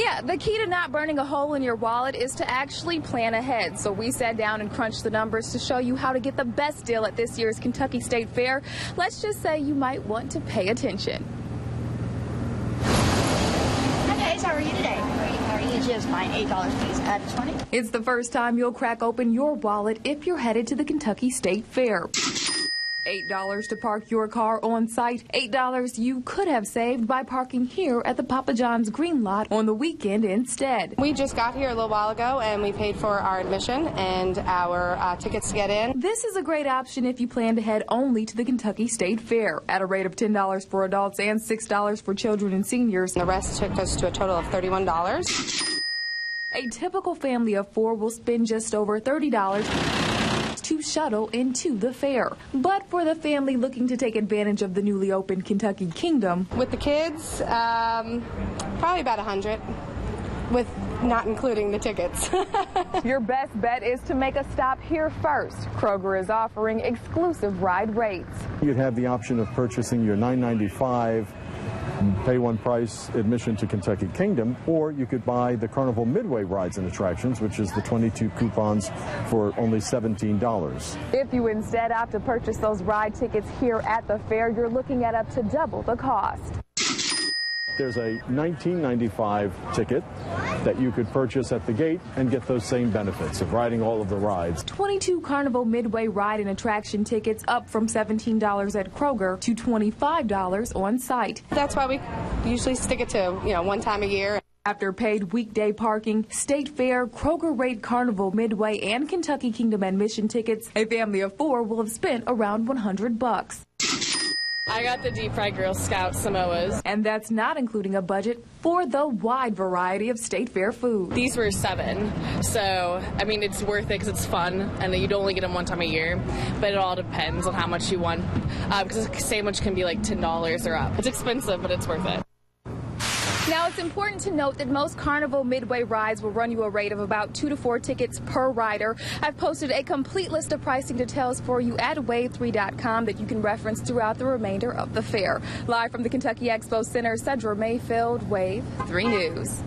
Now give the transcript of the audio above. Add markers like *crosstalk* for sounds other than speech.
Yeah, the key to not burning a hole in your wallet is to actually plan ahead. So we sat down and crunched the numbers to show you how to get the best deal at this year's Kentucky State Fair. Let's just say you might want to pay attention. Hi guys, how are you today? Are you? Just fine. Eight dollars, please. Add twenty. It's the first time you'll crack open your wallet if you're headed to the Kentucky State Fair. $8 to park your car on site. $8 you could have saved by parking here at the Papa John's Green Lot on the weekend instead. We just got here a little while ago and we paid for our admission and our uh, tickets to get in. This is a great option if you plan to head only to the Kentucky State Fair at a rate of $10 for adults and $6 for children and seniors. The rest took us to a total of $31. A typical family of four will spend just over $30 to shuttle into the fair. But for the family looking to take advantage of the newly opened Kentucky Kingdom, With the kids, um, probably about 100 with not including the tickets. *laughs* your best bet is to make a stop here first. Kroger is offering exclusive ride rates. You'd have the option of purchasing your 9.95 pay one price admission to Kentucky Kingdom, or you could buy the Carnival Midway rides and attractions, which is the 22 coupons for only $17. If you instead opt to purchase those ride tickets here at the fair, you're looking at up to double the cost. There's a 1995 ticket that you could purchase at the gate and get those same benefits of riding all of the rides. 22 Carnival Midway ride and attraction tickets up from $17 at Kroger to $25 on site. That's why we usually stick it to, you know, one time a year. After paid weekday parking, State Fair, Kroger Rate Carnival Midway, and Kentucky Kingdom admission tickets, a family of four will have spent around 100 bucks. I got the deep fried Girl Scout Samoas. And that's not including a budget for the wide variety of State Fair food. These were seven. So, I mean, it's worth it because it's fun and you'd only get them one time a year. But it all depends on how much you want. Uh, because a sandwich can be like $10 or up. It's expensive, but it's worth it. Now, it's important to note that most Carnival Midway rides will run you a rate of about two to four tickets per rider. I've posted a complete list of pricing details for you at wave3.com that you can reference throughout the remainder of the fair. Live from the Kentucky Expo Center, Cedra Mayfield, Wave 3 News.